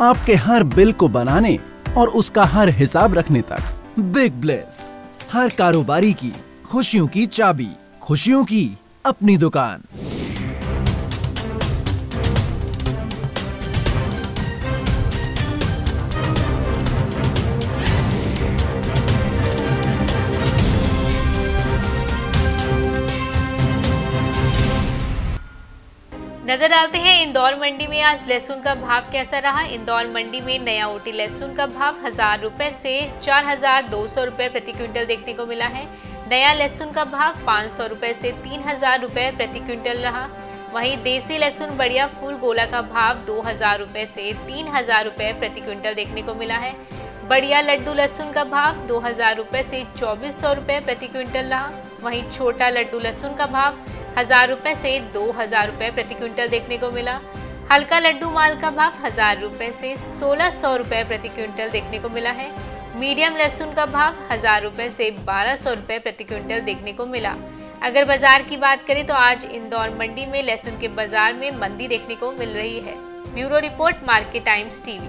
आपके हर बिल को बनाने और उसका हर हिसाब रखने तक। बिग ब्लेस हर कारोबारी की, खुशियों की चाबी, खुशियों की अपनी दुकान। नज़र डालते हैं, इंदौर मंडी में आज लहसुन का भाव कैसा रहा? इंदौर मंडी में नया ओटी लहसुन का भाव हज़ार रुपए से चार हज़ार दो सौ रुपए प्रति क्विंटल देखने को मिला है। नया लहसुन का भाव पाँच सौ रुपए से तीन हज़ार रुपए प्रति क्विंटल रहा। वहीं देसी लहसुन बढ़िया फूल गोला का भाव दो हज़ार रुपए से तीन हज़ार रुपए प्रति क्विंटल देखने को मिला है। बढ़िया लड्डू लहसुन का भाव दो हज़ार रुपए से चौबीस सौ रुपए प्रति क्विंटल रहा। वहीं छोटा लड्डू लहसुन का भाव हज़ार रुपए से दो हज़ार रुपए प्रति क्विंटल देखने को मिला। हल्का लड्डू माल का भाव हज़ार रुपए से सोलह सौ रुपए प्रति क्विंटल देखने को मिला है। मीडियम लहसुन का भाव हज़ार रुपए से बारह सौ रुपए प्रति क्विंटल देखने को मिला। अगर बाज़ार की बात करें तो आज इंदौर मंडी में लहसुन के बाज़ार में मंदी देखने को मिल रही है। Bureau report, market times TV.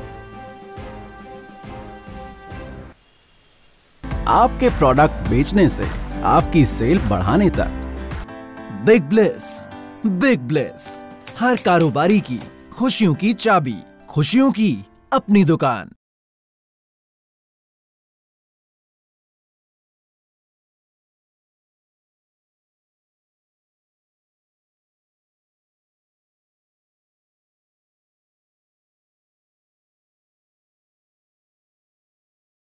आपके प्रोडक्ट बेचने से आपकी सेल बढ़ाने तक बिग ब्लेस। Big bless. हर कारोबारी की खुशियों की चाबी खुशियों की अपनी दुकान।